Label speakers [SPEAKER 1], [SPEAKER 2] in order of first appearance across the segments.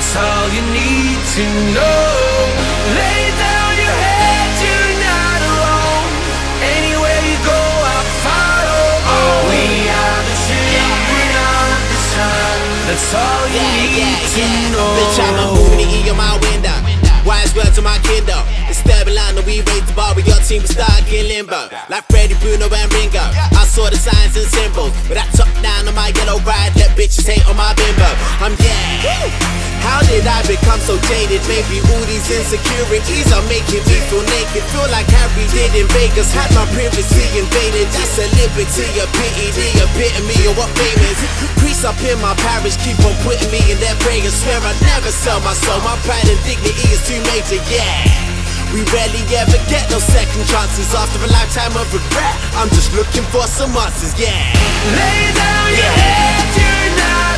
[SPEAKER 1] That's all you need to know. Lay down your head, you're not alone. Anywhere you go, I'll follow. Oh, we are the children of the sun. That's all you need to know.
[SPEAKER 2] Bitch, I'm a movie in my window. Wise words to my Kindle. It's stable line, we raise the bar, we your team, we start in limbo. Like Freddie, Bruno, and Ringo. I saw the signs and symbols. But I top down on my yellow ride, let bitches hate on my bimbo. I'm yeah. How did I become so jaded? Maybe all these insecurities are making me feel naked. Feel like Harry did in Vegas. Had my privacy invaded. That's a liberty, a pity, the epitome of what fame is. Priests up in my parish keep on putting me in their prayers. Swear I'd never sell my soul. My pride and dignity is too major, yeah. We rarely ever get no second chances after a lifetime of regret. I'm just looking for some answers, yeah.
[SPEAKER 1] Lay down your head, you're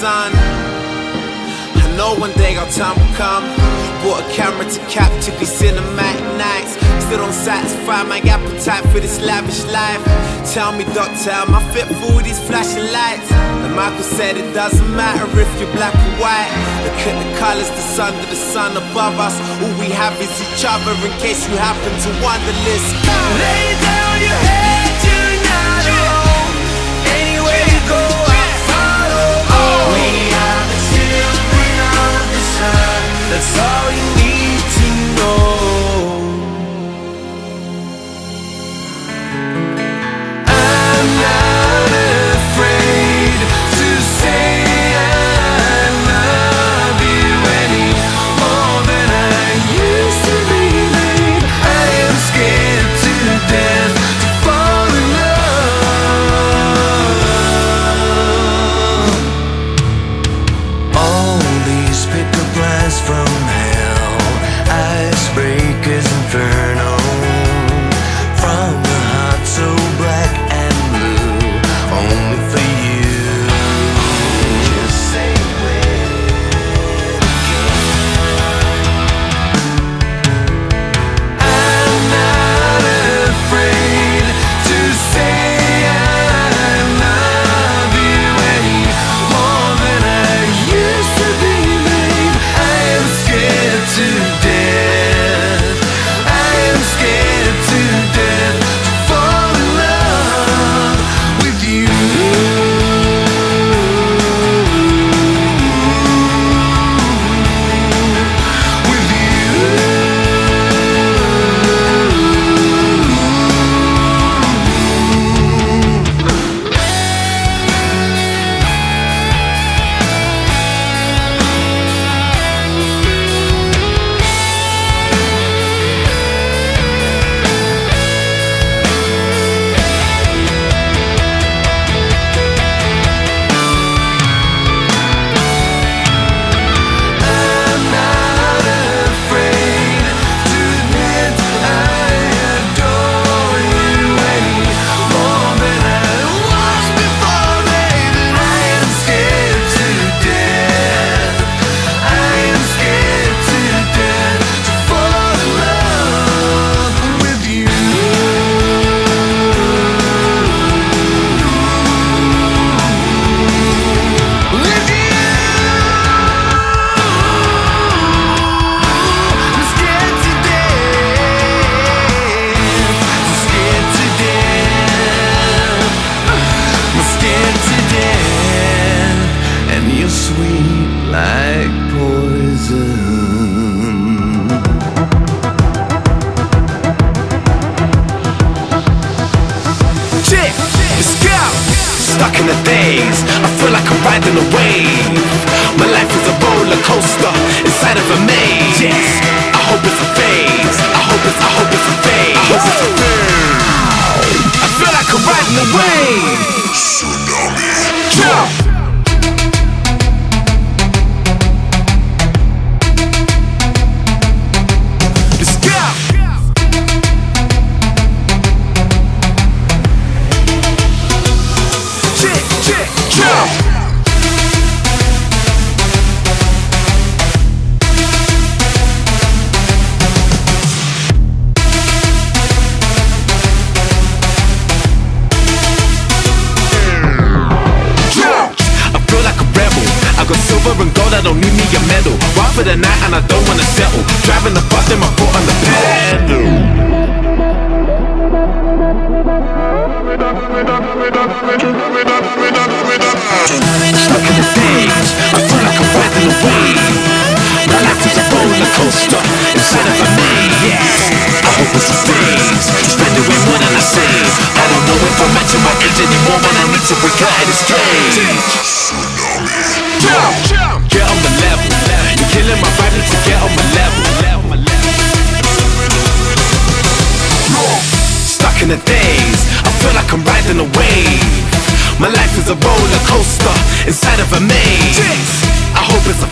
[SPEAKER 1] sun.
[SPEAKER 2] I know one day our time will come. Bought a camera to capture these cinematic nights. Still don't satisfy my appetite for this lavish life. Tell me, doctor, am I fit for all these flashing lights? And Michael said it doesn't matter if you're black or white. Look at the colors that's under the sun above us. All we have is each other in case you happen to wonder. Go.
[SPEAKER 1] Lay down your head,
[SPEAKER 3] stuck in the days. I feel like I'm riding a wave. My life is a roller coaster inside of a maze. I hope it's a phase. I hope it's, I hope it's a phase. I hope it's a phase. I feel like I'm riding a wave.
[SPEAKER 2] Driving the bus, then my foot on the pedal. The I feel like I'm riding wave. My life is a roller coaster of a maze. I hope it's a phase. Spending way more than I. I don't know if I'm matching my age anymore, man. I need to of this cage. To get on my level. Stuck in the days, I feel like I'm riding a wave. My life is a roller coaster inside of a maze. I hope it's a